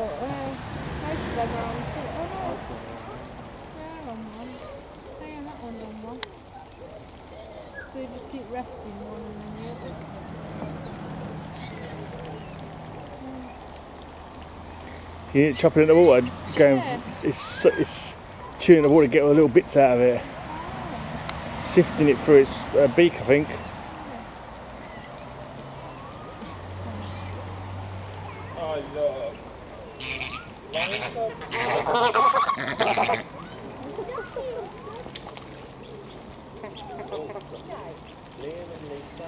but uh, most of them are on. Oh no, they're on one. Hang on, that one's on one. So you just keep resting one and then the other. You chopping it in the water, going, Yeah. it's, it's chewing the water, get all the little bits out of it. Sifting it through its uh, beak, I think. I love. Liam and Lisa.